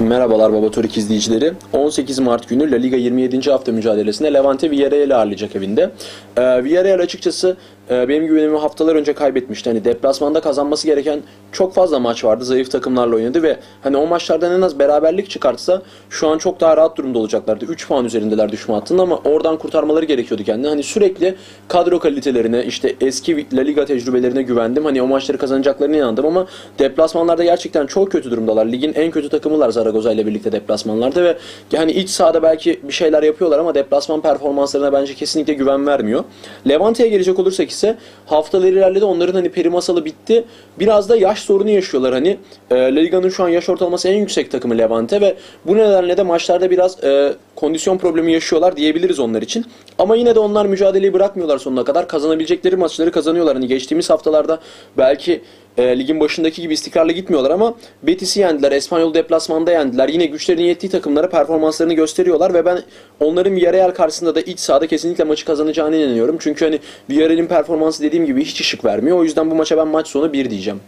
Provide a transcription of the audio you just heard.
Merhabalar Baba Torik izleyicileri. 18 Mart günü La Liga 27. hafta mücadelesinde Levante Villarreal'i ağırlayacak evinde. Ee, Villarreal açıkçası benim güvenimi haftalar önce kaybetmişti. Hani deplasmanda kazanması gereken çok fazla maç vardı. Zayıf takımlarla oynadı ve hani o maçlardan en az beraberlik çıkartsa şu an çok daha rahat durumda olacaklardı. 3 puan üzerindeler düşme hattında ama oradan kurtarmaları gerekiyordu kendini. Hani sürekli kadro kalitelerine, işte eski La Liga tecrübelerine güvendim. Hani o maçları kazanacaklarına inandım ama deplasmanlarda gerçekten çok kötü durumdalar. Ligin en kötü takımılar Zaragoza ile birlikte deplasmanlarda ve hani iç sahada belki bir şeyler yapıyorlar ama deplasman performanslarına bence kesinlikle güven vermiyor. Levante'ye gelecek olursak ise haftalar ilerledi. Onların hani peri masalı bitti. Biraz da yaş sorunu yaşıyorlar hani. E, La Liga'nın şu an yaş ortalaması en yüksek takımı Levante ve bu nedenle de maçlarda biraz e, kondisyon problemi yaşıyorlar diyebiliriz onlar için. Ama yine de onlar mücadeleyi bırakmıyorlar sonuna kadar. Kazanabilecekleri maçları kazanıyorlar. Hani geçtiğimiz haftalarda belki e, ligin başındaki gibi istikrarlı gitmiyorlar ama Betis'i yendiler, Espanyol deplasmanda yendiler. Yine güçlerinin yettiği takımlara performanslarını gösteriyorlar ve ben onların Villarreal karşısında da iç sahada kesinlikle maçı kazanacağını inanıyorum. Çünkü hani Villarreal'in performansı dediğim gibi hiç ışık vermiyor. O yüzden bu maça ben maç sonu 1 diyeceğim.